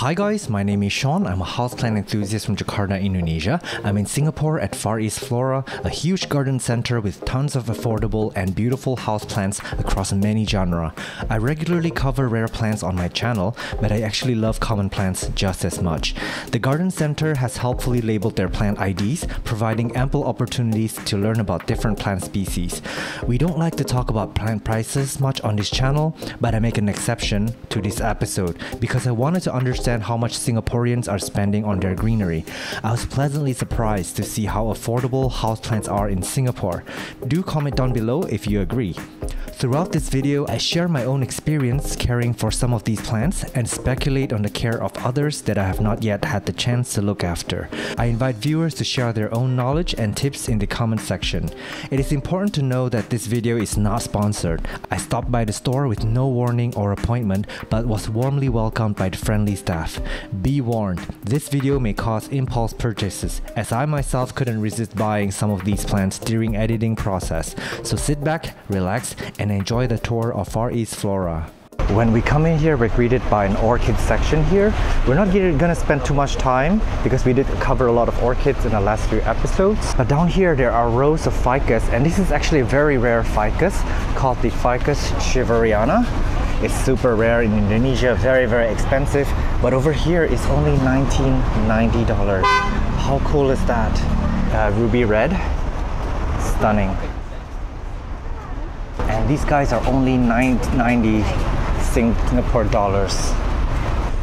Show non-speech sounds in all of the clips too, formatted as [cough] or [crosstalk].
Hi guys, my name is Sean. I'm a houseplant enthusiast from Jakarta, Indonesia. I'm in Singapore at Far East Flora, a huge garden center with tons of affordable and beautiful houseplants across many genera. I regularly cover rare plants on my channel, but I actually love common plants just as much. The garden center has helpfully labeled their plant IDs, providing ample opportunities to learn about different plant species. We don't like to talk about plant prices much on this channel, but I make an exception to this episode because I wanted to understand understand how much Singaporeans are spending on their greenery. I was pleasantly surprised to see how affordable houseplants are in Singapore. Do comment down below if you agree. Throughout this video, I share my own experience caring for some of these plants and speculate on the care of others that I have not yet had the chance to look after. I invite viewers to share their own knowledge and tips in the comment section. It is important to know that this video is not sponsored. I stopped by the store with no warning or appointment but was warmly welcomed by the friendly staff. Be warned, this video may cause impulse purchases as I myself couldn't resist buying some of these plants during editing process. So sit back, relax and enjoy the tour of Far East Flora. When we come in here, we're greeted by an orchid section here. We're not gonna spend too much time because we did cover a lot of orchids in the last few episodes. But down here, there are rows of ficus, and this is actually a very rare ficus called the Ficus shiveriana. It's super rare in Indonesia, very, very expensive. But over here, it's only $19.90. How cool is that? Uh, ruby red, stunning and these guys are only 90 Singapore dollars.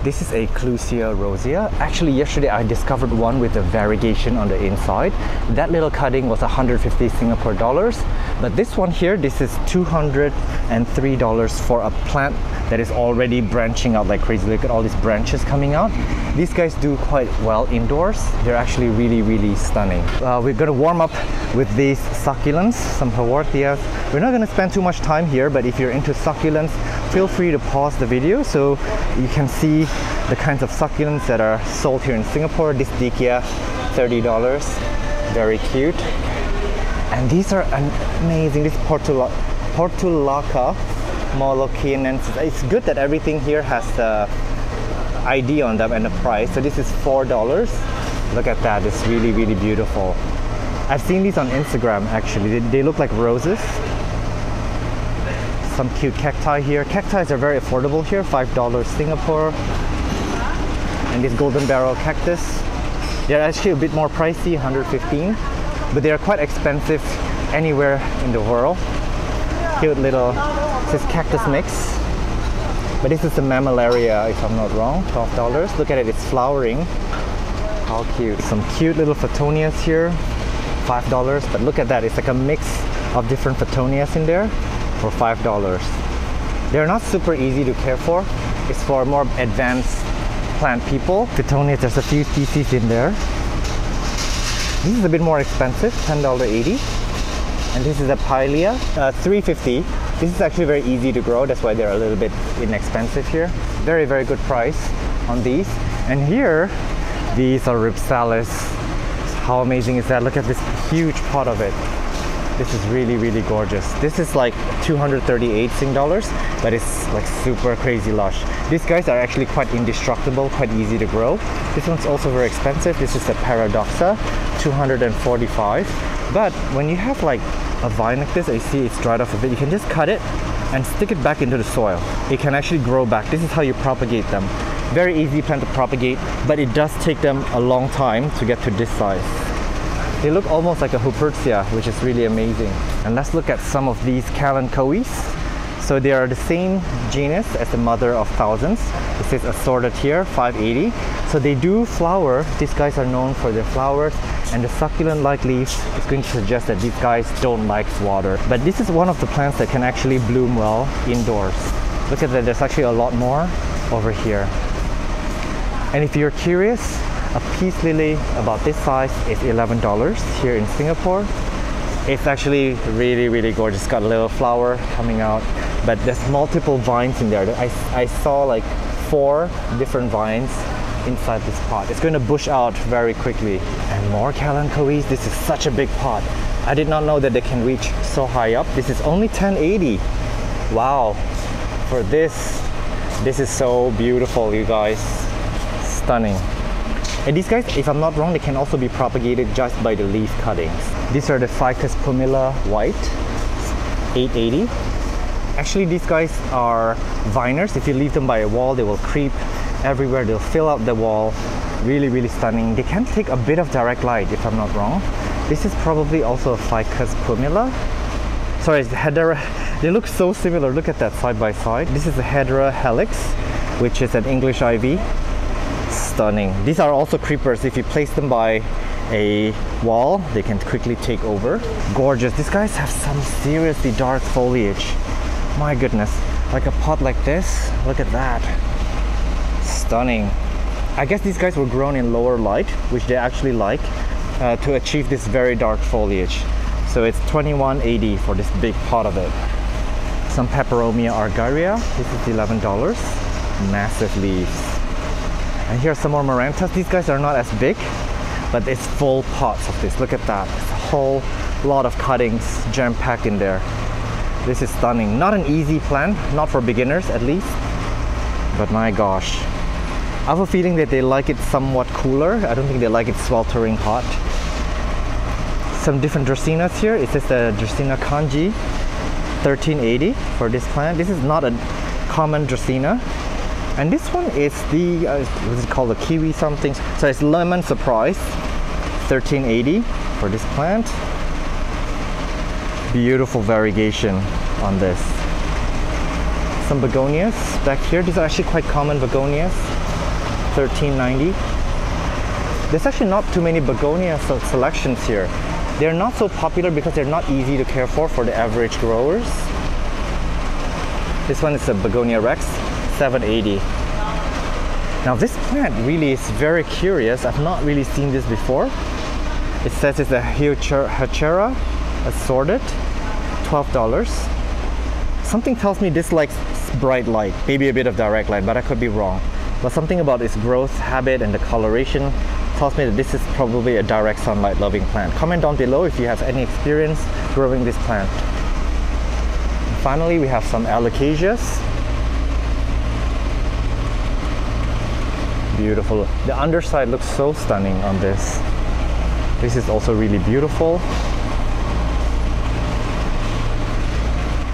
This is a Clusia rosea. Actually, yesterday I discovered one with a variegation on the inside. That little cutting was 150 Singapore dollars. But this one here, this is $203 for a plant that is already branching out like crazy. Look at all these branches coming out. These guys do quite well indoors. They're actually really, really stunning. Uh, we're gonna warm up with these succulents, some Haworthias. We're not gonna spend too much time here, but if you're into succulents, feel free to pause the video so you can see the kinds of succulents that are sold here in Singapore. This Dyckia, $30, very cute. And these are amazing. This Portula Portulaca molokiniensis. It's good that everything here has the ID on them and the price. So this is $4. Look at that. It's really, really beautiful. I've seen these on Instagram actually. They, they look like roses. Some cute cacti here. Cacti are very affordable here. $5 Singapore. And this golden barrel cactus. They're actually a bit more pricey, 115 but they are quite expensive anywhere in the world. Cute little, this cactus mix. But this is the mammillaria, if I'm not wrong, $12. Look at it, it's flowering. How cute. Some cute little Fittonias here, $5. But look at that, it's like a mix of different Fittonias in there for $5. They're not super easy to care for. It's for more advanced plant people. Fittonias, there's a few species in there. This is a bit more expensive, $10.80. And this is a Pilea, uh, 350 This is actually very easy to grow, that's why they're a little bit inexpensive here. Very, very good price on these. And here, these are Rhipsalis. How amazing is that? Look at this huge pot of it. This is really, really gorgeous. This is like 238 Sing dollars, but it's like super crazy lush. These guys are actually quite indestructible, quite easy to grow. This one's also very expensive. This is a Paradoxa, 245. But when you have like a vine like this, I see it's dried off a bit, you can just cut it and stick it back into the soil. It can actually grow back. This is how you propagate them. Very easy plant to propagate, but it does take them a long time to get to this size. They look almost like a Hubertia, which is really amazing. And let's look at some of these Kalanchoes. So they are the same genus as the mother of thousands. It says assorted here, 580. So they do flower. These guys are known for their flowers and the succulent-like leaves is going to suggest that these guys don't like water. But this is one of the plants that can actually bloom well indoors. Look at that, there's actually a lot more over here. And if you're curious, a peace lily about this size is $11 here in Singapore. It's actually really, really gorgeous. Got a little flower coming out, but there's multiple vines in there. I, I saw like four different vines inside this pot. It's going to bush out very quickly. And more Kalanchoes. This is such a big pot. I did not know that they can reach so high up. This is only 1080. Wow. For this, this is so beautiful, you guys. stunning. And these guys, if I'm not wrong, they can also be propagated just by the leaf cuttings. These are the Ficus pumila white, 880. Actually, these guys are viners. If you leave them by a wall, they will creep everywhere. They'll fill out the wall. Really, really stunning. They can take a bit of direct light, if I'm not wrong. This is probably also a Ficus pumila. Sorry, it's Hedera. [laughs] They look so similar. Look at that side by side. This is the Hedera helix, which is an English ivy. Stunning. These are also creepers. If you place them by a wall, they can quickly take over. Gorgeous. These guys have some seriously dark foliage. My goodness. Like a pot like this. Look at that. Stunning. I guess these guys were grown in lower light, which they actually like, uh, to achieve this very dark foliage. So it's 21.80 for this big pot of it. Some Peperomia argyreia. This is $11. Massive leaves. And here are some more Marantas. These guys are not as big, but it's full pots of this. Look at that. It's a whole lot of cuttings jam-packed in there. This is stunning. Not an easy plant, not for beginners at least. But my gosh. I have a feeling that they like it somewhat cooler. I don't think they like it sweltering hot. Some different dracaenas here. It says the Dracaena kanzi 1380 for this plant. This is not a common Dracaena. And this one is the, uh, what is it called, the kiwi something. So it's lemon surprise 1380 for this plant. Beautiful variegation on this. Some begonias back here. These are actually quite common begonias. 1390. There's actually not too many begonia selections here. They're not so popular because they're not easy to care for for the average growers. This one is a begonia rex, 780. Now this plant really is very curious. I've not really seen this before. It says it's a Heuchera assorted, $12. Something tells me this likes bright light, maybe a bit of direct light, but I could be wrong. But something about its growth habit and the coloration tells me that this is probably a direct sunlight loving plant. Comment down below if you have any experience growing this plant. Finally, we have some alocasias. Beautiful. The underside looks so stunning on this. This is also really beautiful.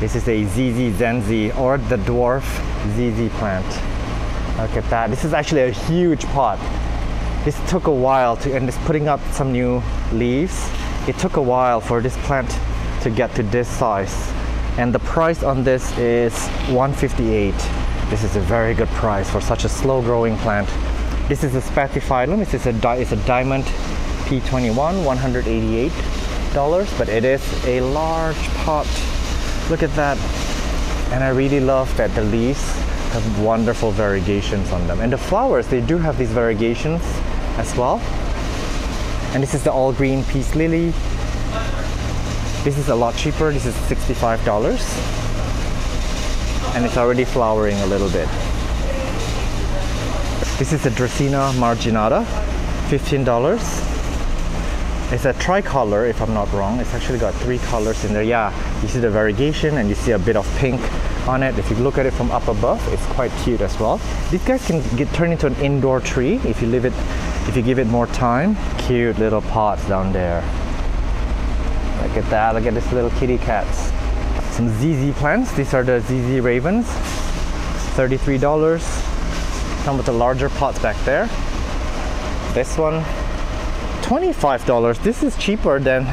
This is a ZZ Zenzi or the dwarf ZZ plant. Look at that. This is actually a huge pot. This took a while to, and it's putting up some new leaves. It took a while for this plant to get to this size. And the price on this is 158. This is a very good price for such a slow growing plant. This is a spathiphyllum. This is a, it's a diamond P21, $188, but it is a large pot. Look at that. And I really love that the leaves have wonderful variegations on them. And the flowers, they do have these variegations as well. And this is the all green peace lily. This is a lot cheaper. This is $65. And it's already flowering a little bit. This is the Dracaena marginata, $15. It's a tricolor if I'm not wrong. It's actually got three colors in there. Yeah, you see the variegation and you see a bit of pink on it. If you look at it from up above, it's quite cute as well. These guys can get turned into an indoor tree if you leave it if you give it more time. Cute little pots down there. Look at that, look at these little kitty cats. Some ZZ plants, these are the ZZ ravens. $33. Some with the larger pots back there. This one, $25. This is cheaper than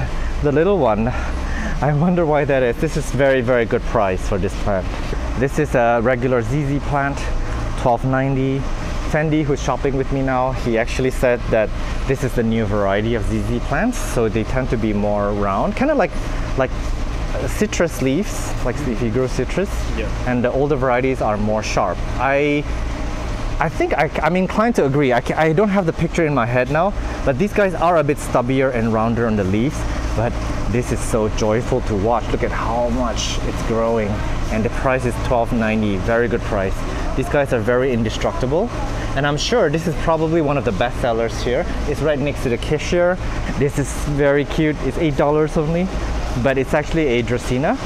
the little one. I wonder why that is. This is very, very good price for this plant. This is a regular ZZ plant, $12.90. Fendi, who's shopping with me now, he actually said that this is the new variety of ZZ plants. So they tend to be more round, kind of like like uh, citrus leaves, like if you grow citrus. Yeah. And the older varieties are more sharp. I I think I, am inclined to agree. I, I don't have the picture in my head now, but these guys are a bit stubbier and rounder on the leaves. But this is so joyful to watch. Look at how much it's growing, and the price is 12.90. Very good price. These guys are very indestructible and I'm sure this is probably one of the best sellers here. It's right next to the cashier. This is very cute. It's $8 only, but it's actually a Dracaena.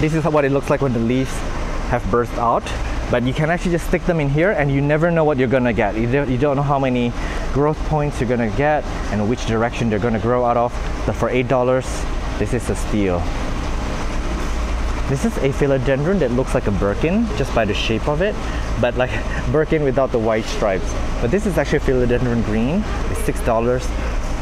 This is what it looks like when the leaves have burst out. But you can actually just stick them in here and you never know what you're gonna get. You don't, you don't know how many growth points you're gonna get and which direction they're gonna grow out of. But for $8, this is a steal. This is a philodendron that looks like a Birkin just by the shape of it, but like [laughs] Birkin without the white stripes. But this is actually philodendron green. It's six dollars.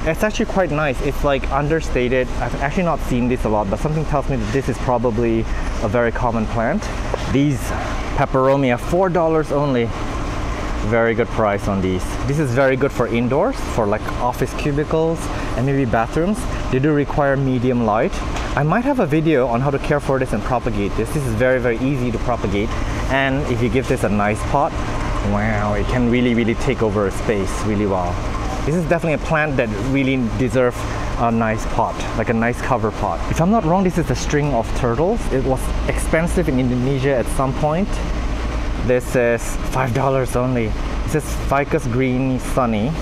It's actually quite nice. It's like understated. I've actually not seen this a lot, but something tells me that this is probably a very common plant. These peperomia, four dollars only. Very good price on these. This is very good for indoors, for like office cubicles and maybe bathrooms. They do require medium light. I might have a video on how to care for this and propagate this. This is very, very easy to propagate. And if you give this a nice pot, wow, it can really, really take over a space really well. This is definitely a plant that really deserves a nice pot, like a nice cover pot. If I'm not wrong, this is a string of turtles. It was expensive in Indonesia at some point. This is $5 only. This is Ficus Green Sunny.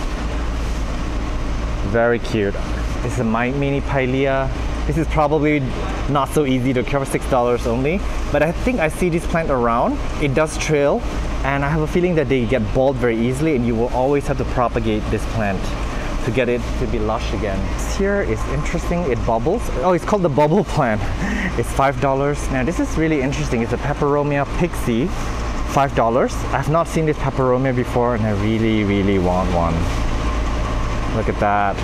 Very cute. This is a mini Pilea. This is probably not so easy to cover $6 only, but I think I see this plant around. It does trail, and I have a feeling that they get bald very easily, and you will always have to propagate this plant to get it to be lush again. This here is interesting, it bubbles. Oh, it's called the bubble plant. [laughs] It's $5. Now this is really interesting. It's a Peperomia pixie, $5. I've not seen this Peperomia before and I really, really want one. Look at that.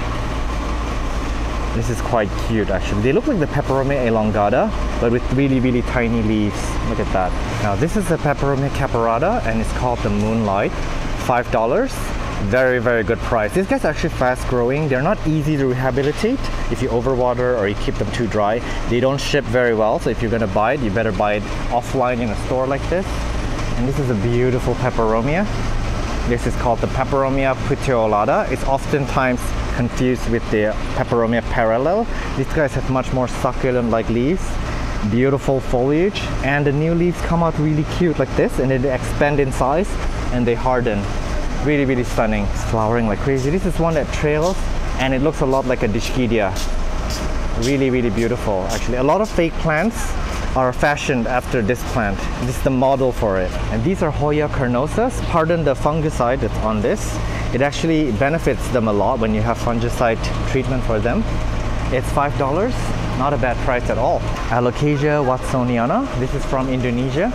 This is quite cute actually. They look like the Peperomia elongata, but with really, really tiny leaves. Look at that. Now this is the Peperomia caperata and it's called the Moonlight. $5. Very, very good price. These guys are actually fast growing. They're not easy to rehabilitate if you overwater or you keep them too dry. They don't ship very well, so if you're gonna buy it, you better buy it offline in a store like this. And this is a beautiful Peperomia. This is called the Peperomia petiolata. It's oftentimes confused with the Peperomia parallel. These guys have much more succulent-like leaves, beautiful foliage, and the new leaves come out really cute like this, and they expand in size and they harden. Really, really stunning. It's flowering like crazy. This is one that trails, and it looks a lot like a Dischidia. Really, really beautiful. Actually, a lot of fake plants are fashioned after this plant. This is the model for it. And these are Hoya carnosus. Pardon the fungicide that's on this. It actually benefits them a lot when you have fungicide treatment for them. It's $5, not a bad price at all. Alocasia watsoniana, this is from Indonesia.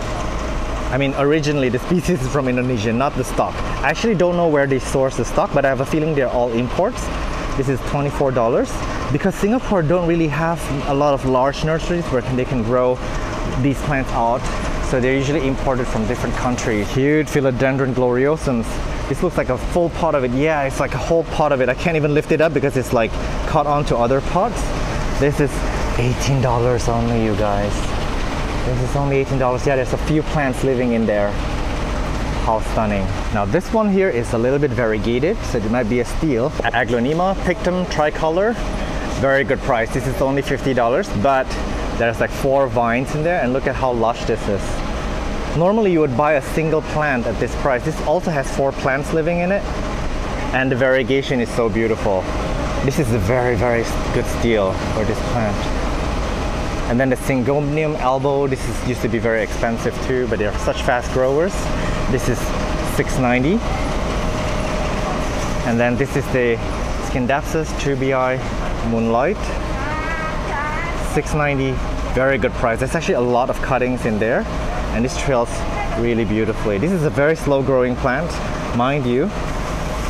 I mean, originally the [laughs] species is from Indonesia, not the stock. I actually don't know where they source the stock, but I have a feeling they're all imports. This is $24 because Singapore don't really have a lot of large nurseries where they can grow these plants out. So they're usually imported from different countries. Huge Philodendron gloriosums. This looks like a full pot of it. Yeah, it's like a whole pot of it. I can't even lift it up because it's like caught onto other pots. This is $18 only, you guys. This is only $18. Yeah, there's a few plants living in there. How stunning. Now this one here is a little bit variegated, so it might be a steal. Aglaonema pictum tricolor, very good price. This is only $50, but there's like four vines in there and look at how lush this is. Normally you would buy a single plant at this price. This also has four plants living in it and the variegation is so beautiful. This is a very, very good steal for this plant. And then the Syngonium albo, this is, used to be very expensive too, but they're such fast growers. This is 690. And then this is the Scindapsus treubii Moonlight. 690, very good price. There's actually a lot of cuttings in there and this trails really beautifully. This is a very slow growing plant, mind you.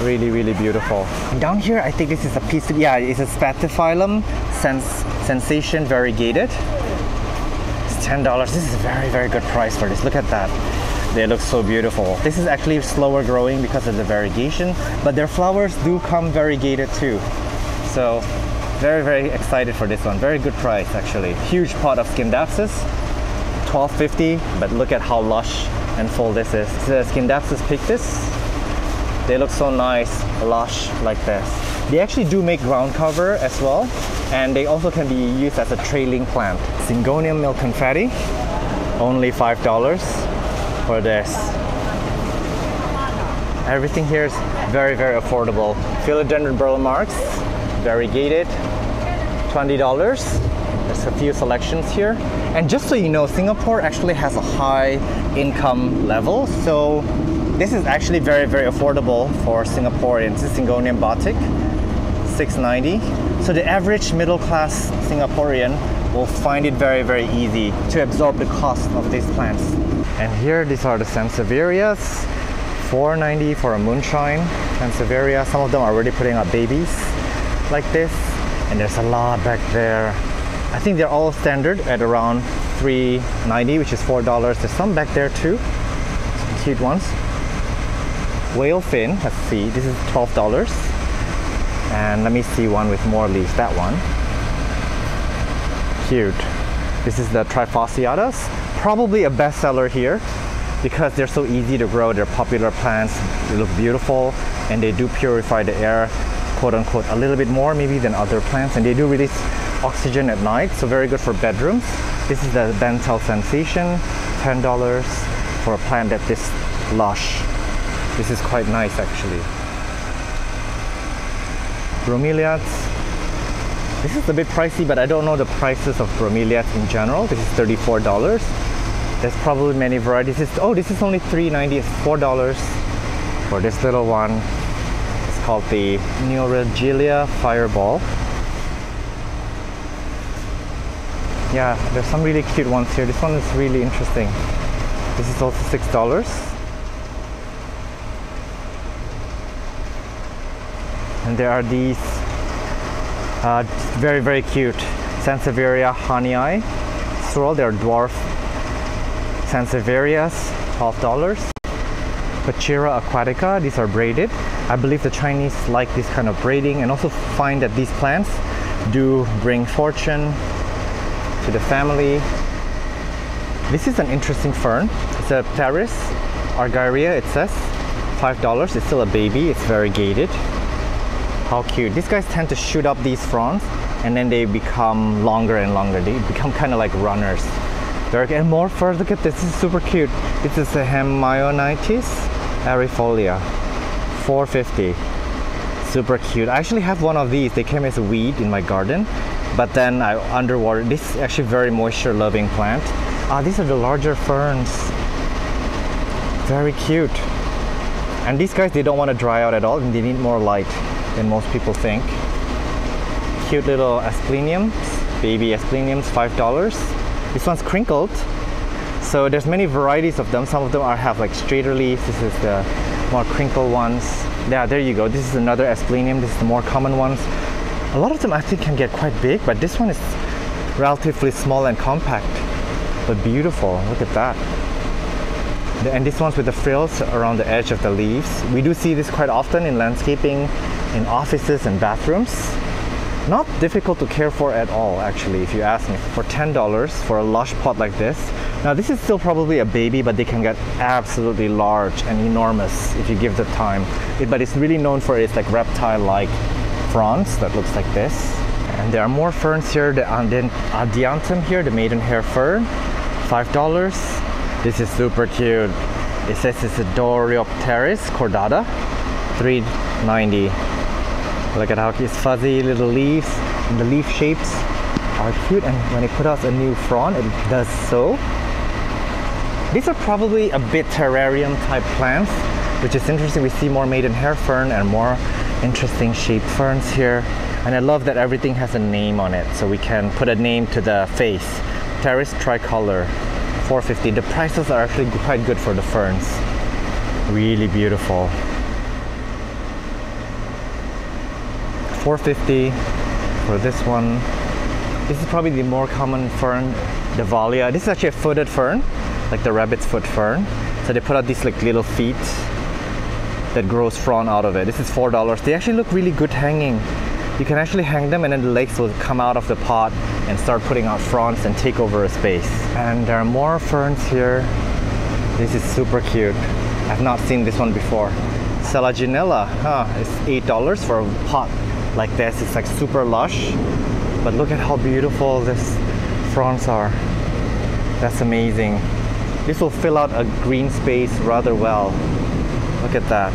Really, really beautiful. Down here, I think this is a piece of, yeah, it's a Spathiphyllum sens sensation variegated. It's $10. This is a very, very good price for this. Look at that. They look so beautiful. This is actually slower growing because of the variegation, but their flowers do come variegated too. So very, very excited for this one. Very good price actually. Huge pot of Scindapsus, 12.50, but look at how lush and full this is. This is Scindapsus pictus. They look so nice, lush like this. They actually do make ground cover as well, and they also can be used as a trailing plant. Syngonium milk confetti, only $5 for this. Everything here is very, very affordable. Philodendron burle marx, variegated, $20. There's a few selections here. And just so you know, Singapore actually has a high income level. So this is actually very, very affordable for Singaporeans. This is Syngonium batik, 690. So the average middle class Singaporean will find it very, very easy to absorb the cost of these plants. And here, these are the Sansevierias. 490 for a moonshine Sansevieria. Some of them are already putting up babies like this. And there's a lot back there. I think they're all standard at around 390, which is $4. There's some back there too. Some cute ones. Whale fin, let's see, this is $12. And let me see one with more leaves, that one. Cute. This is the Trifasciatus, probably a bestseller here because they're so easy to grow. They're popular plants, they look beautiful, and they do purify the air, quote unquote, a little bit more maybe than other plants, and they do release oxygen at night, so very good for bedrooms. This is the Bantel Sensation, $10 for a plant that this lush. This is quite nice actually. Bromeliads. This is a bit pricey, but I don't know the prices of bromeliads in general. This is $34. There's probably many varieties. This, oh, this is only $3.90. It's $4 for this little one. It's called the Neoregelia Fireball. Yeah, there's some really cute ones here. This one is really interesting. This is also $6. And there are these uh, very, very cute Sansevieria hahnii swirl. They're dwarf Sansevierias, $12. Pachira aquatica, these are braided. I believe the Chinese like this kind of braiding and also find that these plants do bring fortune to the family. This is an interesting fern. It's a Pteris argyraea, it says. $5. It's still a baby. It's variegated. How cute. These guys tend to shoot up these fronds and then they become longer and longer. They become kind of like runners. Dark and more fur. Look at this. This is super cute. This is a Hemionitis arifolia. 450. Super cute. I actually have one of these. They came as a weed in my garden, but then I underwater. This is actually very moisture loving plant. Ah, these are the larger ferns. Very cute. And these guys, they don't want to dry out at all and they need more light than most people think. Cute little aspleniums, baby aspleniums, $5. This one's crinkled. So there's many varieties of them. Some of them are have like straighter leaves. This is the more crinkled ones. Yeah, there you go. This is another asplenium. This is the more common ones. A lot of them I think can get quite big, but this one is relatively small and compact, but beautiful. Look at that. And this one's with the frills around the edge of the leaves. We do see this quite often in landscaping, in offices and bathrooms. Not difficult to care for at all actually if you ask me for $10 for a lush pot like this. Now this is still probably a baby but they can get absolutely large and enormous if you give the time. It, but it's really known for its like reptile like fronds that looks like this. And there are more ferns here. The adiantum here the maidenhair fern five dollars. This is super cute. It says it's a Doryopteris cordata 390 Look at how these fuzzy little leaves and the leaf shapes are cute and when it puts out a new frond it does so. These are probably a bit terrarium type plants which is interesting. We see more maidenhair fern and more interesting shaped ferns here and I love that everything has a name on it so we can put a name to the face. Pteris tricolor 450. The prices are actually quite good for the ferns. Really beautiful. 450 for this one. This is probably the more common fern, Davallia. This is actually a footed fern, like the rabbit's foot fern. So they put out these like little feet that grows frond out of it. This is four dollars. They actually look really good hanging. You can actually hang them and then the legs will come out of the pot and start putting out fronds and take over a space. And there are more ferns here. This is super cute. I've not seen this one before. Selaginella, huh, it's $8 for a pot like this. It's like super lush, but look at how beautiful these fronds are. That's amazing. This will fill out a green space rather well. Look at that.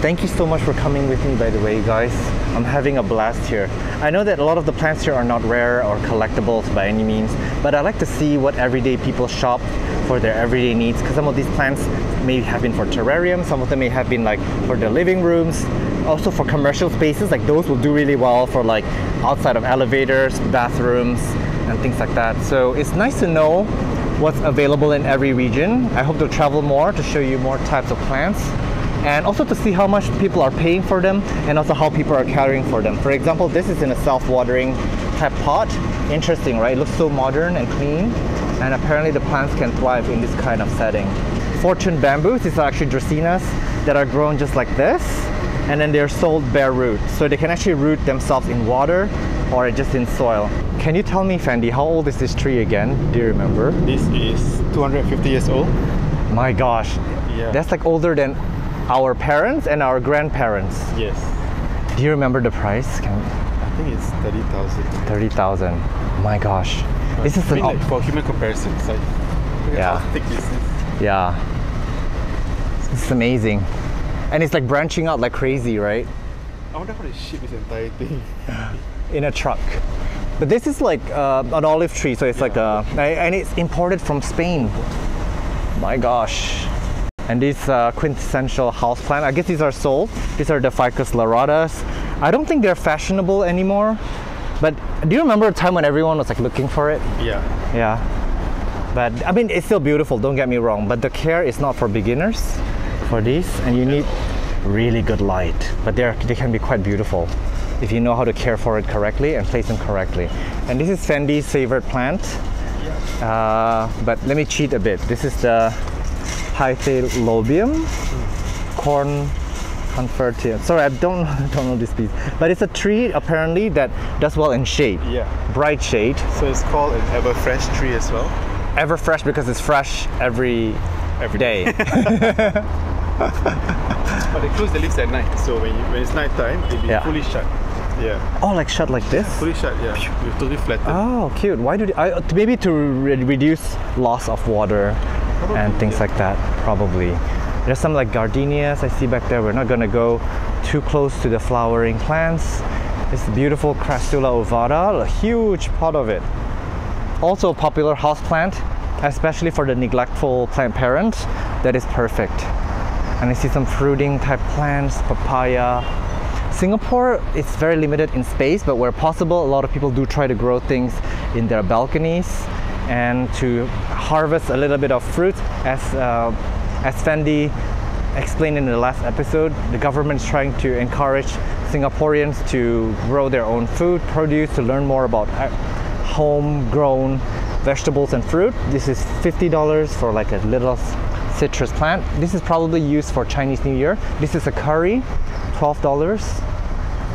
Thank you so much for coming with me, by the way, guys. I'm having a blast here. I know that a lot of the plants here are not rare or collectibles by any means, but I like to see what everyday people shop for their everyday needs because some of these plants may have been for terrarium, some of them may have been like for the living rooms, also for commercial spaces, like those will do really well for like outside of elevators, bathrooms, and things like that. So it's nice to know what's available in every region. I hope to travel more to show you more types of plants and also to see how much people are paying for them and also how people are caring for them. For example, this is in a self-watering type pot. Interesting, right? It looks so modern and clean and apparently the plants can thrive in this kind of setting. Fortune bamboos, these are actually dracaenas that are grown just like this and then they're sold bare root. So they can actually root themselves in water or just in soil. Can you tell me, Fendi, how old is this tree again? Do you remember? This is 250 years old. My gosh, Yeah. that's like older than our parents and our grandparents. yes. Do you remember the price? Can, I think it's 30,000. 30,000. My gosh. This is an like for human comparison, it's like Yeah. this. Yeah. It's amazing. And it's like branching out like crazy, right? I wonder how they ship this entire thing. [laughs] In a truck. But this is like uh, an olive tree, so it's like a, and it's imported from Spain. My gosh. And these uh, quintessential house plant, I guess these are sold. These are the Ficus lyratas. I don't think they're fashionable anymore. But do you remember a time when everyone was like looking for it? Yeah. Yeah. But I mean, it's still beautiful, don't get me wrong. But the care is not for beginners for these, and you need really good light. But they're, they can be quite beautiful if you know how to care for it correctly and place them correctly. And this is Fendi's favorite plant. Uh, but let me cheat a bit. This is the Hythalobium corn confertium. Sorry, I don't, [laughs] don't know this piece. But it's a tree apparently that does well in shade. Yeah. Bright shade. So it's called an ever fresh tree as well. ever fresh because it's fresh every Every day. [laughs] [laughs] But they close the leaves at night. So when, you, when it's night time, it'll be Yeah. fully shut. Yeah. oh, like shut like this? Fully shut, yeah. We've totally flattened. Oh, cute. Why do they, I, maybe to re- reduce loss of water and things yeah. like that? Probably. There's some like gardenias I see back there. We're not gonna go too close to the flowering plants. This beautiful Crassula ovata, a huge pot of it. Also a popular house plant, especially for the neglectful plant parent. That is perfect. And I see some fruiting type plants, papaya. Singapore is very limited in space, but where possible, a lot of people do try to grow things in their balconies and to harvest a little bit of fruit. As uh, as Fendi explained in the last episode, the government is trying to encourage Singaporeans to grow their own food, produce, to learn more about uh, homegrown vegetables and fruit. This is $50 for like a little citrus plant. This is probably used for Chinese New Year. This is a curry, $12.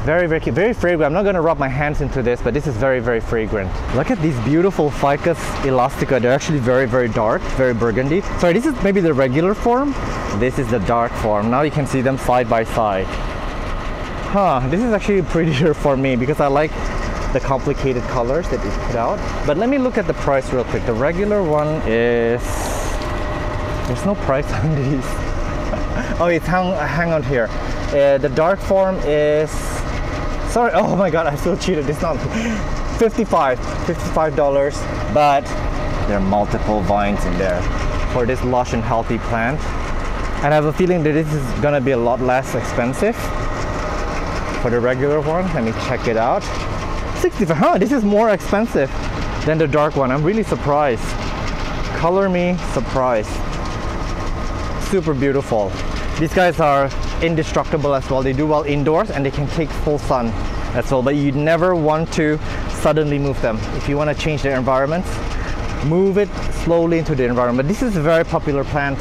Very, very, very fragrant. I'm not gonna rub my hands into this, but this is very, very fragrant. Look at these beautiful Ficus elastica. They're actually very, very dark, very burgundy. Sorry, this is maybe the regular form. This is the dark form. Now you can see them side by side. Huh, this is actually [laughs] prettier for me because I like the complicated colors that it put out. But let me look at the price real quick. The regular one is there's no price on these. [laughs] oh, it's hang hang on here. Uh, the dark form is sorry. [laughs] Oh my god, I still cheated. It's not [laughs] 55 55 dollars, but there are multiple vines in there for this lush and healthy plant. And I have a feeling that this is gonna be a lot less expensive for the regular one. Let me check it out. 65. Huh, this is more expensive than the dark one. I'm really surprised. Color me surprised. Super beautiful. These guys are indestructible as well. They do well indoors and they can take full sun as well. But you never want to suddenly move them. If you want to change their environment, move it slowly into the environment. This is a very popular plant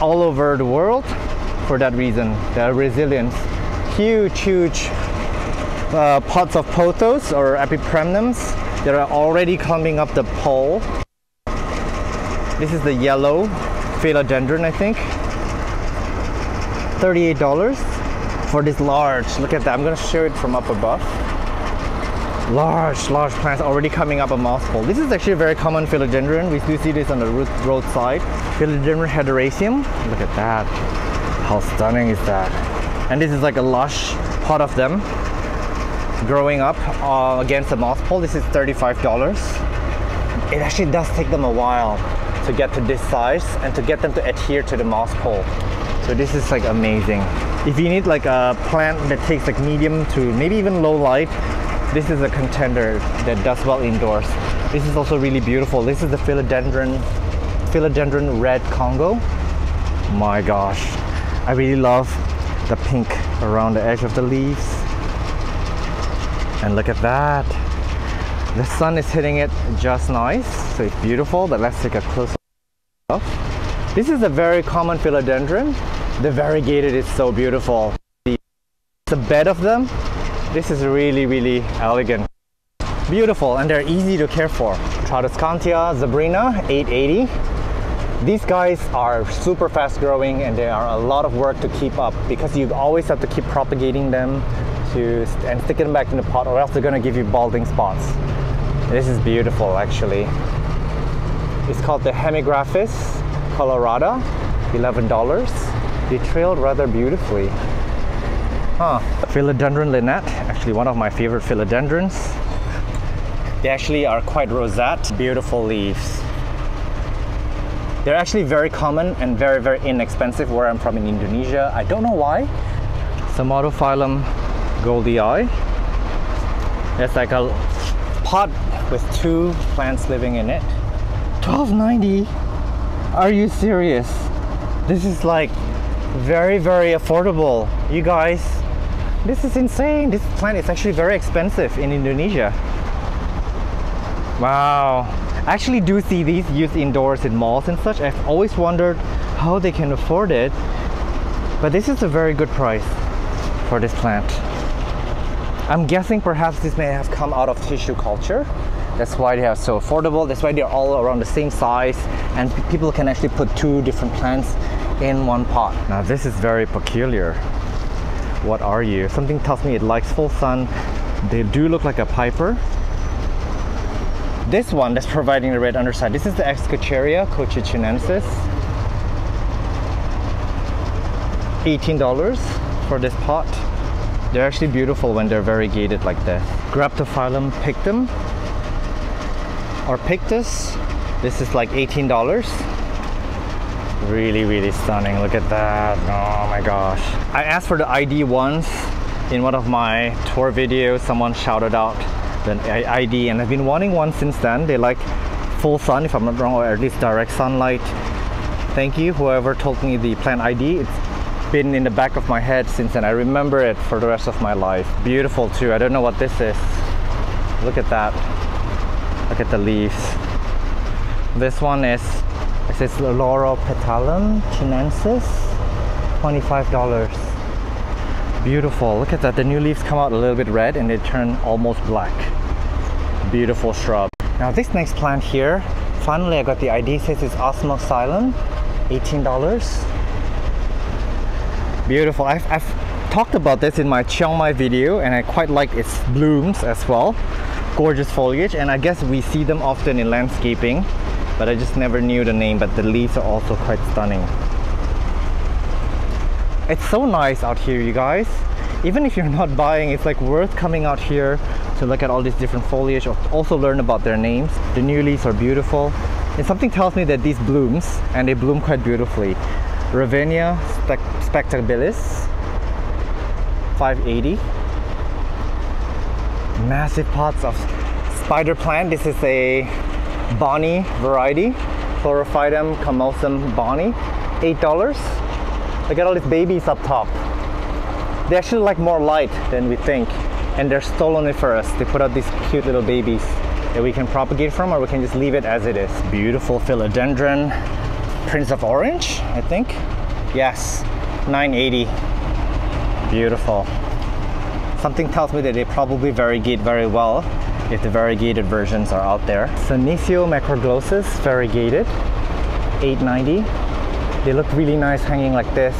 all over the world for that reason. The resilience. Huge, huge uh, pots of pothos or epipremnums that are already coming up the pole. This is the yellow philodendron, I think. $38 for this large. Look at that. I'm going to show it from up above. Large, large plants already coming up a mouthful. This is actually a very common philodendron. We do see this on the road- roadside. Philodendron hederaceum. Look at that. How stunning is that? And this is like a lush pot of them growing up uh, against the moss pole. This is $35. It actually does take them a while to get to this size and to get them to adhere to the moss pole. So this is like amazing. If you need like a plant that takes like medium to maybe even low light, this is a contender that does well indoors. This is also really beautiful. This is the philodendron, philodendron red Congo. My gosh, I really love the pink around the edge of the leaves. And look at that. The sun is hitting it just nice, so it's beautiful, but let's take a closer look. This is a very common philodendron. The variegated is so beautiful. The, bed of them, this is really, really elegant. Beautiful, and they're easy to care for. Tradescantia zebrina 880. These guys are super fast growing and they are a lot of work to keep up because you always have to keep propagating them to and sticking them back in the pot or else they're gonna give you balding spots. This is beautiful actually. It's called the Hemigraphis colorata, $11. They trailed rather beautifully. Huh. Philodendron Lynette, actually one of my favorite philodendrons. They actually are quite rosette, beautiful leaves. They're actually very common and very, very inexpensive where I'm from in Indonesia. I don't know why. Somatophyllum goldii. It's like a pot with two plants living in it. 12.90. Are you serious? This is like very, very affordable. You guys, this is insane. This plant is actually very expensive in Indonesia. Wow. I actually do see these used indoors in malls and such. I've always wondered how they can afford it. But this is a very good price for this plant. I'm guessing perhaps this may have come out of tissue culture. That's why they are so affordable. That's why they're all around the same size and people can actually put two different plants in one pot. Now this is very peculiar. What are you? Something tells me it likes full sun. They do look like a piper. This one that's providing the red underside, this is the Excoecaria cochinchinensis. $18 for this pot. They're actually beautiful when they're variegated like this. Graptophyllum pictum or pictus. This is like $18. Really, really stunning. Look at that. Oh my gosh. I asked for the ID once in one of my tour videos. Someone shouted out the ID and I've been wanting one since then. They like full sun if I'm not wrong or at least direct sunlight. Thank you whoever told me the plant ID. It's been in the back of my head since then. I remember it for the rest of my life. Beautiful too. I don't know what this is. Look at that. Look at the leaves. This one is it says Loropetalum chinensis, $25. Beautiful. Look at that. The new leaves come out a little bit red and they turn almost black. Beautiful shrub. Now this next plant here, finally I got the ID. It says it's Osmoxylon, $18. Beautiful. I've, I've talked about this in my Chiang Mai video and I quite like its blooms as well. Gorgeous foliage and I guess we see them often in landscaping but I just never knew the name but the leaves are also quite stunning. It's so nice out here you guys. Even if you're not buying it's like worth coming out here to look at all these different foliage or also learn about their names. The new leaves are beautiful and something tells me that these blooms and they bloom quite beautifully. Ravenia spectabilis 580 massive pots of spider plant this is a Bonnie variety, Chlorophytum comosum Bonnie, $8. Look at all these babies up top. They actually like more light than we think and they're stoloniferous. They put out these cute little babies that we can propagate from or we can just leave it as it is. Beautiful philodendron, Prince of Orange, I think. Yes, 980. Beautiful. Something tells me that they probably variegate very well if the variegated versions are out there. Senecio macroglossus variegated, 890. They look really nice hanging like this.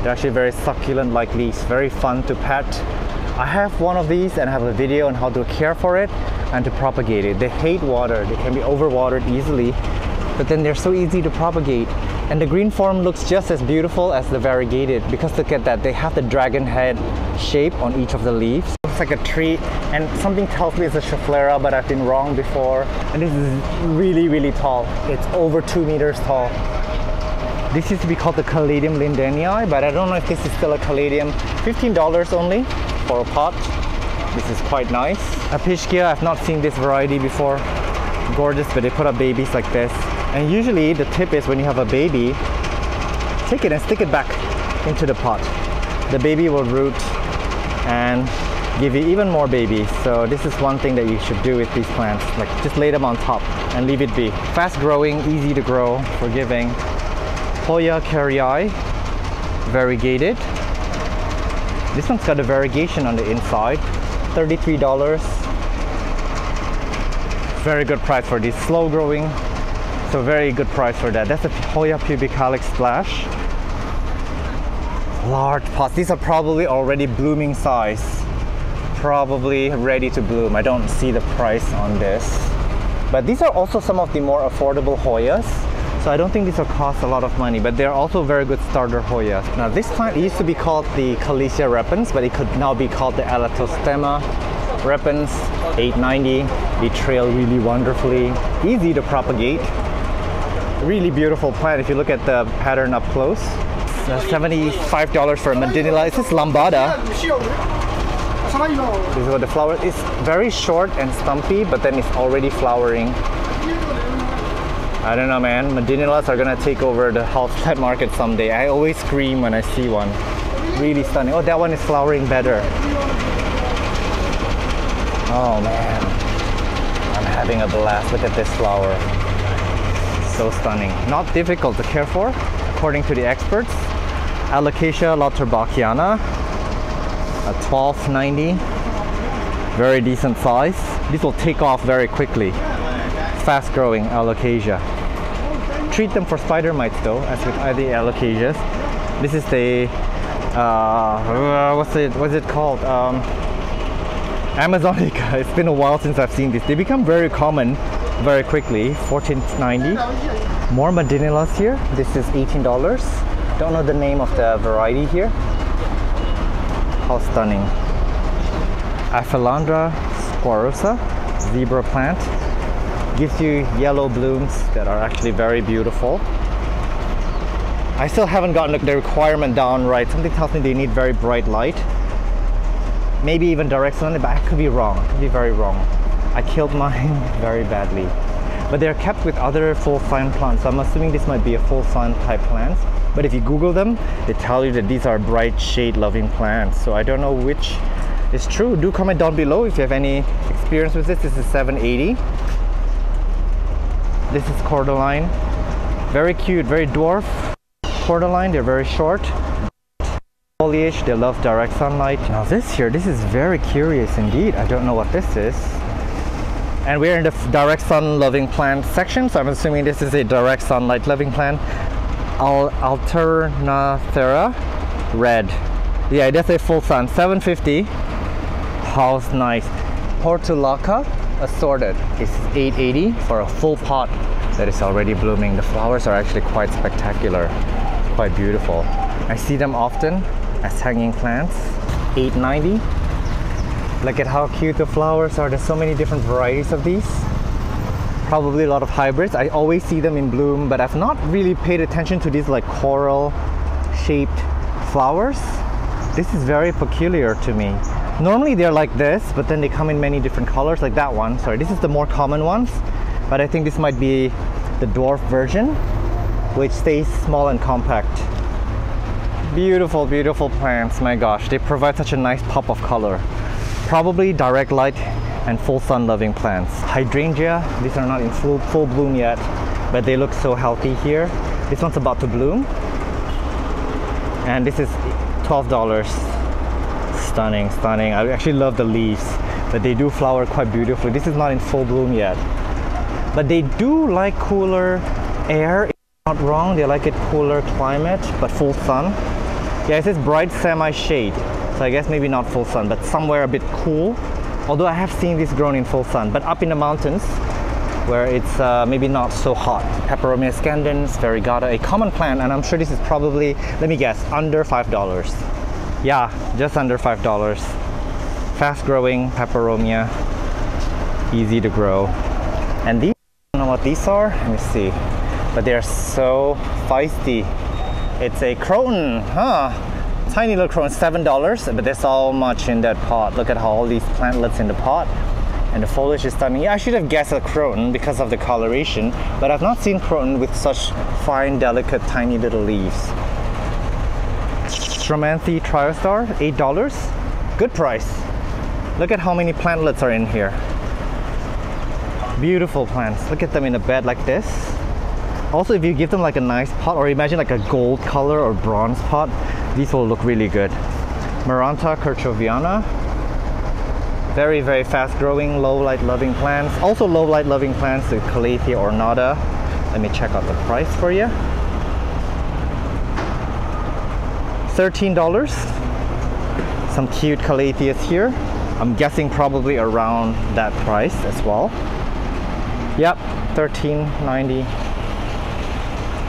They're actually very succulent like leaves, very fun to pet. I have one of these and I have a video on how to care for it and to propagate it. They hate water, they can be overwatered easily, but then they're so easy to propagate. And the green form looks just as beautiful as the variegated because look at that, they have the dragon head shape on each of the leaves. Looks like a tree and something tells me it's a Schefflera but I've been wrong before. And this is really, really tall. It's over two meters tall. This used to be called the Caladium lindenii, but I don't know if this is still a Caladium. $15 only for a pot. This is quite nice. Episcia, I've not seen this variety before. Gorgeous, but they put up babies like this. And usually the tip is when you have a baby, take it and stick it back into the pot. The baby will root and give you even more babies. So this is one thing that you should do with these plants. Like just lay them on top and leave it be. Fast growing, easy to grow, forgiving. Hoya carrii, variegated. This one's got a variegation on the inside. $33. Very good price for this. Slow growing, so very good price for that. That's a Hoya pubicalyx splash. Large pots. These are probably already blooming size. Probably ready to bloom. I don't see the price on this. But these are also some of the more affordable Hoyas. So I don't think these will cost a lot of money, but they're also very good starter Hoyas. Now this plant used to be called the Calesia repens, but it could now be called the Elatostema repens 890. They trail really wonderfully, easy to propagate. Really beautiful plant if you look at the pattern up close. Uh, $75 for a Medinilla. Is this lambada? This is what the flower is. Very short and stumpy, but then it's already flowering. I don't know, man. Medinillas are gonna take over the house [laughs] plant market someday. I always scream when I see one. Really stunning. Oh, that one is flowering better. Oh man, I'm having a blast. Look at this flower. So stunning. Not difficult to care for, according to the experts. Alocasia lauterbachia, a 1290. Very decent size. This will take off very quickly. Fast growing alocasia. Treat them for spider mites though, as with other alocasias. This is the uh, what's it what's it called? Um, Amazonica. [laughs] It's been a while since I've seen this. They become very common very quickly. 1490. More Medinillas here. This is $18. Don't know the name of the variety here. How stunning. Aphelandra squarrosa, zebra plant. Gives you yellow blooms that are actually very beautiful. I still haven't gotten the requirement down right. Something tells me they need very bright light. Maybe even direct sunlight, but I could be wrong. Could be very wrong. I killed mine [laughs] very badly. But they're kept with other full sun plants. So I'm assuming this might be a full sun type plant. But if you Google them, they tell you that these are bright shade loving plants. So I don't know which is true. Do comment down below if you have any experience with this. This is 780. This is cordyline. Very cute, very dwarf. Cordyline, they're very short. Foliage, they love direct sunlight. Now this here, this is very curious indeed. I don't know what this is. And we're in the direct sun loving plant section, so I'm assuming this is a direct sunlight loving plant. Al Alternanthera red. Yeah, that's a full sun. 750. How's nice. Portulaca assorted is 880 for a full pot that is already blooming. The flowers are actually quite spectacular, quite beautiful. I see them often as hanging plants. 890. Look at how cute the flowers are. There's so many different varieties of these. Probably a lot of hybrids. I always see them in bloom, but I've not really paid attention to these like coral shaped flowers. This is very peculiar to me. Normally they're like this, but then they come in many different colors, like that one. Sorry, this is the more common ones, but I think this might be the dwarf version, which stays small and compact. Beautiful, beautiful plants, my gosh. They provide such a nice pop of color. Probably direct light and full sun loving plants. Hydrangea, these are not in full, full bloom yet, but they look so healthy here. This one's about to bloom. And this is $12. Stunning, stunning. I actually love the leaves, but they do flower quite beautifully. This is not in full bloom yet. But they do like cooler air. Not wrong, they like it cooler climate, but full sun. Yeah, it says bright semi-shade. So I guess maybe not full sun, but somewhere a bit cool. Although I have seen this grown in full sun, but up in the mountains, where it's uh, maybe not so hot. Peperomia scandens, variegata, a common plant, and I'm sure this is probably, let me guess, under $5. Yeah, just under $5. Fast growing peperomia, easy to grow. And these, I don't know what these are, let me see, but they're so feisty. It's a croton, huh? Tiny little croton, $7, but there's so much in that pot. Look at how all these plantlets in the pot and the foliage is stunning. I should have guessed a croton because of the coloration, but I've not seen croton with such fine, delicate, tiny little leaves. Stromanthe Triostar, $8. Good price. Look at how many plantlets are in here. Beautiful plants. Look at them in a bed like this. Also, if you give them like a nice pot, or imagine like a gold color or bronze pot, these will look really good. Maranta kerchoveana, very, very fast growing, low light loving plants. Also low light loving plants, the Calathea ornata. Let me check out the price for you. $13. Some cute Calatheas here. I'm guessing probably around that price as well. Yep, 13.90.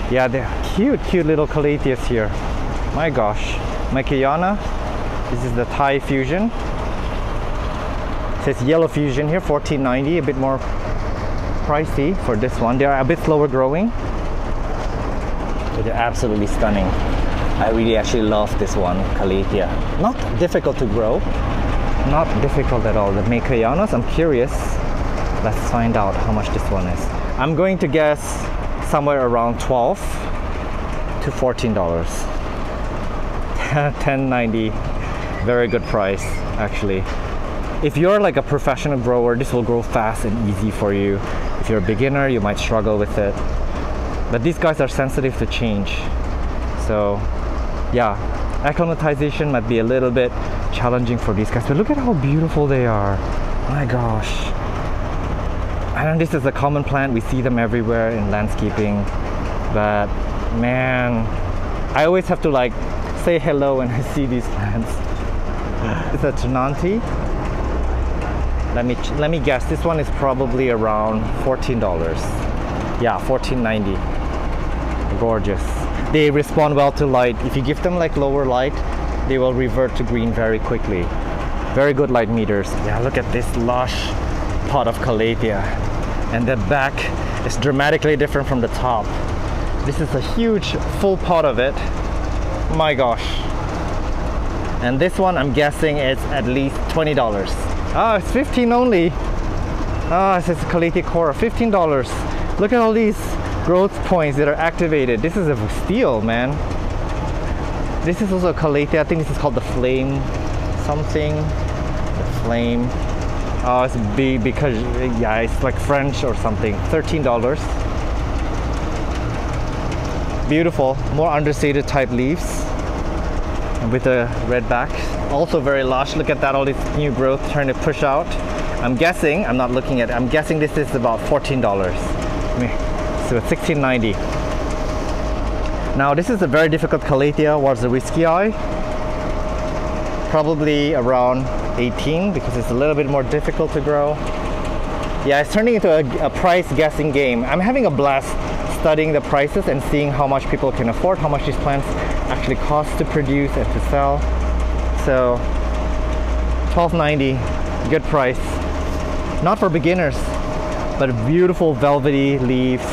Yeah, they're cute, cute little Calatheas here. My gosh. Makoyana. This is the Thai fusion. It says yellow fusion here, 14.90. A bit more pricey for this one. They are a bit slower growing. But they're absolutely stunning. I really actually love this one, Calathea. Not difficult to grow. Not difficult at all. The Makoyanas, I'm curious. Let's find out how much this one is. I'm going to guess somewhere around 12 to 14 dollars [laughs] 10.90 very good price actually. If you're like a professional grower this will grow fast and easy for you. If you're a beginner you might struggle with it. But these guys are sensitive to change. So yeah acclimatization might be a little bit challenging for these guys but look at how beautiful they are. My gosh. I know this is a common plant, we see them everywhere in landscaping, but man, I always have to like say hello when I see these plants. it's a Ctenanthe. Let me let me guess. This one is probably around fourteen dollars. Yeah, fourteen ninety. Gorgeous. They respond well to light. If you give them like lower light, they will revert to green very quickly. Very good light meters. Yeah, look at this lush pot of Calathea. And the back is dramatically different from the top. This is a huge full pot of it. My gosh. And this one I'm guessing is at least $20. Oh, it's 15 only. Ah, oh, it says Calathea Cora, $15. Look at all these growth points that are activated. This is a steal, man. This is also a Calathea. I think this is called the Flame something. The Flame. Oh, it's B because yeah, it's like French or something. Thirteen dollars. Beautiful, more understated type leaves with a red back. Also very lush. Look at that, all this new growth trying to push out. I'm guessing, I'm not looking at it, I'm guessing this is about $14. So it's $16.90. Now this is a very difficult Calathea warscewiczii. Probably around 18 because it's a little bit more difficult to grow. Yeah, it's turning into a, a, price guessing game. I'm having a blast studying the prices and seeing how much people can afford, how much these plants actually cost to produce and to sell. So 12.90, good price. Not for beginners, but beautiful velvety leaves.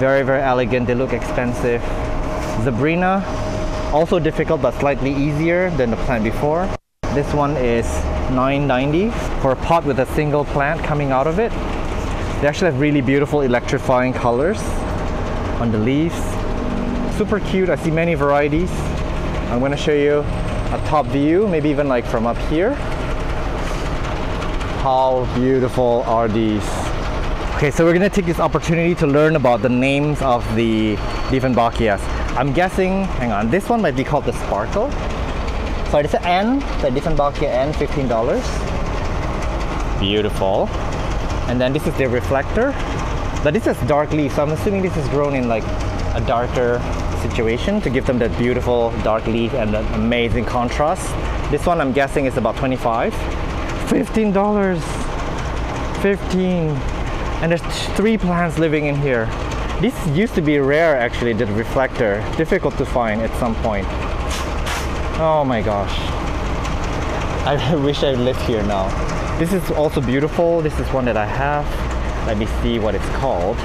Very, very elegant. They look expensive. Zebrina, also difficult but slightly easier than the plant before. This one is 9.90 for a pot with a single plant coming out of it. They actually have really beautiful electrifying colors on the leaves. Super cute. I see many varieties. I'm going to show you a top view, maybe even like from up here. How beautiful are these? Okay, so we're going to take this opportunity to learn about the names of the Dieffenbachias. I'm guessing, hang on, this one might be called the Sparkle. Sorry, this is N, the Dieffenbachia N, $15. Beautiful. And then this is the reflector. But this is dark leaf, so I'm assuming this is grown in like a darker situation to give them that beautiful dark leaf and that amazing contrast. This one I'm guessing is about 25. $15. 15. And there's three plants living in here. This used to be rare actually, the reflector. Difficult to find at some point. Oh my gosh. [laughs] I wish I lived here now. This is also beautiful. This is one that I have. Let me see what it's called.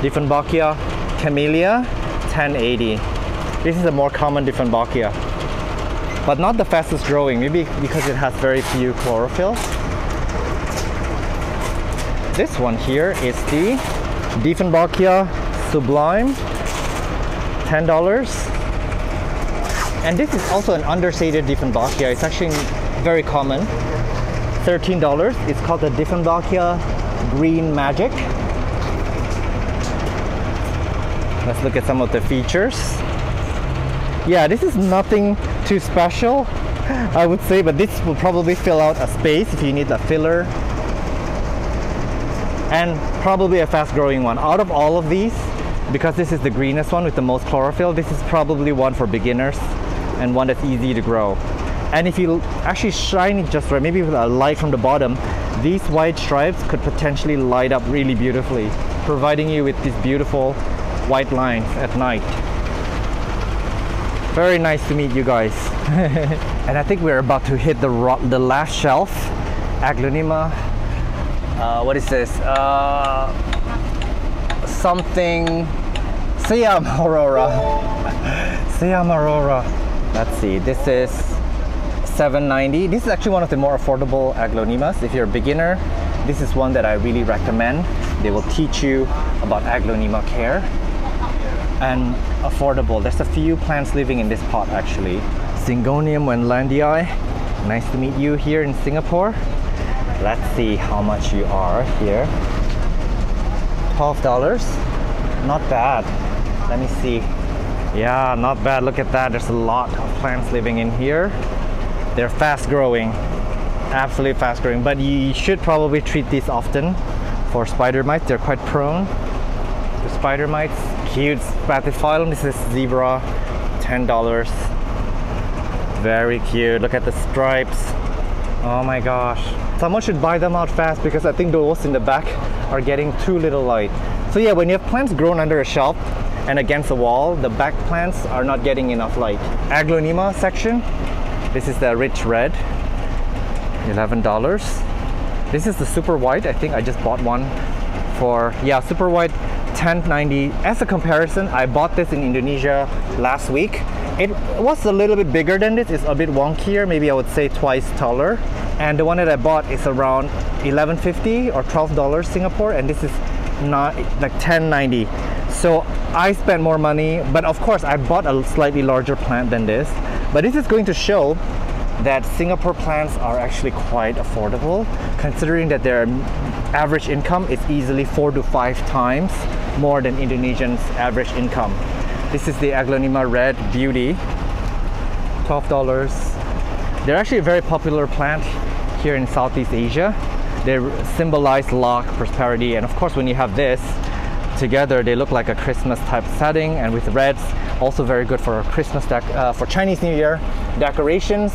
Dieffenbachia Camille 1080. This is a more common Dieffenbachia, but not the fastest growing, maybe because it has very few chlorophyll. This one here is the Dieffenbachia Sublime, $10. And this is also an understated Dieffenbachia. It's actually very common. $13. It's called the Dieffenbachia Green Magic. Let's look at some of the features. Yeah, this is nothing too special, I would say, but this will probably fill out a space if you need a filler. And probably a fast growing one. Out of all of these, because this is the greenest one with the most chlorophyll, this is probably one for beginners and one that's easy to grow. And if you actually shine it just right, maybe with a light from the bottom, these white stripes could potentially light up really beautifully, providing you with these beautiful white lines at night. Very nice to meet you guys. [laughs] and I think we're about to hit the the last shelf, Aglaonema. Uh, what is this? Uh, something Siam Aurora. [laughs] Siam Aurora. Let's see. This is 790. This is actually one of the more affordable aglaonemas. If you're a beginner, this is one that I really recommend. They will teach you about aglaonema care and affordable. There's a few plants living in this pot actually. Syngonium wendlandii. Nice to meet you here in Singapore. Let's see how much you are here. $12. Not bad. Let me see. Yeah, not bad. Look at that. There's a lot of plants living in here. They're fast growing. Absolutely fast growing. But you should probably treat these often for spider mites. They're quite prone to spider mites cute spathiphyllum. This is zebra, $10. Very cute. Look at the stripes. Oh my gosh. Someone should buy them out fast because I think those in the back are getting too little light. So yeah, when you have plants grown under a shelf and against the wall, the back plants are not getting enough light. Aglaonema section. This is the rich red. $11. This is the super white. I think I just bought one for, yeah, super white 1090 as a comparison I bought this in Indonesia last week it was a little bit bigger than this it's a bit wonkier maybe I would say twice taller and the one that I bought is around 1150 or 12 dollars Singapore and this is not like 1090 so I spent more money but of course I bought a slightly larger plant than this but this is going to show that Singapore plants are actually quite affordable considering that their average income is easily four to five times more than Indonesians average income. This is the Aglaonema Red Beauty, $12. They're actually a very popular plant here in Southeast Asia. They symbolize luck, prosperity, and of course when you have this together, they look like a Christmas type setting and with reds, also very good for Christmas, uh, for Chinese New Year decorations.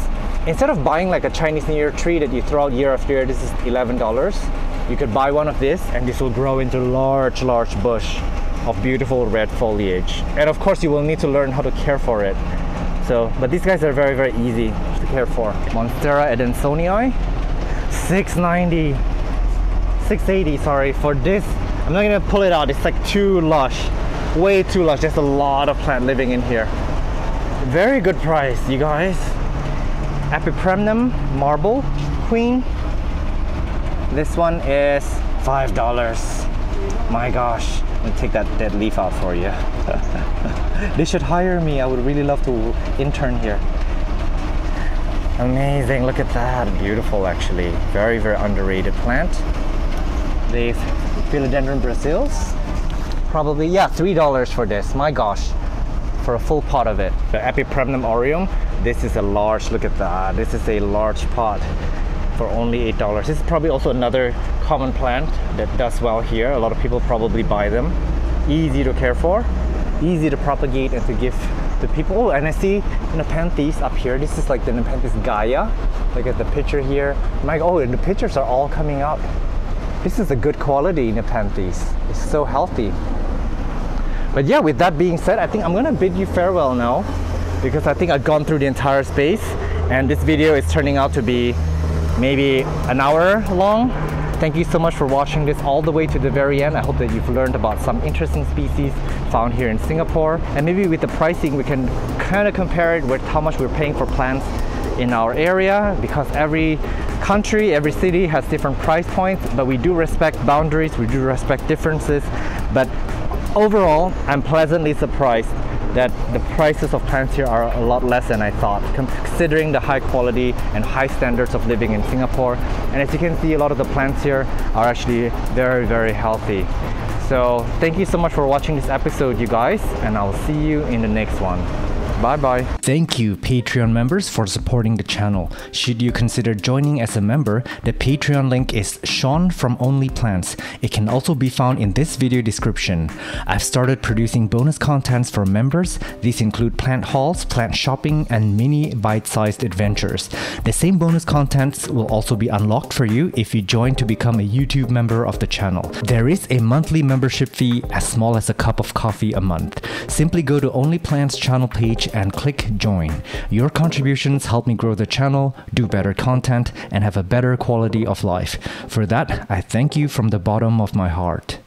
Instead of buying like a Chinese New Year tree that you throw out year after year, this is $11 you could buy one of this and this will grow into a large large bush of beautiful red foliage. And of course you will need to learn how to care for it. So but these guys are very very easy to care for. Monstera adansonii 690 680 sorry for this i'm not gonna pull it out it's like too lush way too lush there's a lot of plant living in here very good price you guys epipremnum marble queen this one is five dollars. My gosh, let me take that dead leaf out for you. [laughs] they should hire me. I would really love to intern here. Amazing, look at that. Beautiful actually. Very, very underrated plant. The Philodendron Brazils. Probably, yeah, three dollars for this. My gosh. For a full pot of it. The Epipremnum aureum. This is a large, look at that. This is a large pot for only $8. This is probably also another common plant that does well here. A lot of people probably buy them. Easy to care for, easy to propagate and to give to people. Oh, and I see Nepenthes up here. This is like the Nepenthes Gaia. Look at the picture here. My oh, and the pictures are all coming out. This is a good quality Nepenthes. It's so healthy. But yeah, with that being said, I think I'm gonna bid you farewell now because I think I've gone through the entire space and this video is turning out to be maybe an hour long. Thank you so much for watching this all the way to the very end. I hope that you've learned about some interesting species found here in Singapore. And maybe with the pricing, we can kind of compare it with how much we're paying for plants in our area because every country, every city has different price points, but we do respect boundaries, we do respect differences. But overall, I'm pleasantly surprised that the prices of plants here are a lot less than I thought, considering the high quality and high standards of living in Singapore. And as you can see, a lot of the plants here are actually very, very healthy. So thank you so much for watching this episode, you guys, and I'll see you in the next one. Bye bye. Thank you, Patreon members, for supporting the channel. Should you consider joining as a member, the Patreon link is Sean from Only Plants. It can also be found in this video description. I've started producing bonus contents for members. These include plant hauls, plant shopping, and mini bite sized adventures. The same bonus contents will also be unlocked for you if you join to become a YouTube member of the channel. There is a monthly membership fee as small as a cup of coffee a month. Simply go to Only Plants channel page and click join. Your contributions help me grow the channel, do better content, and have a better quality of life. For that, I thank you from the bottom of my heart.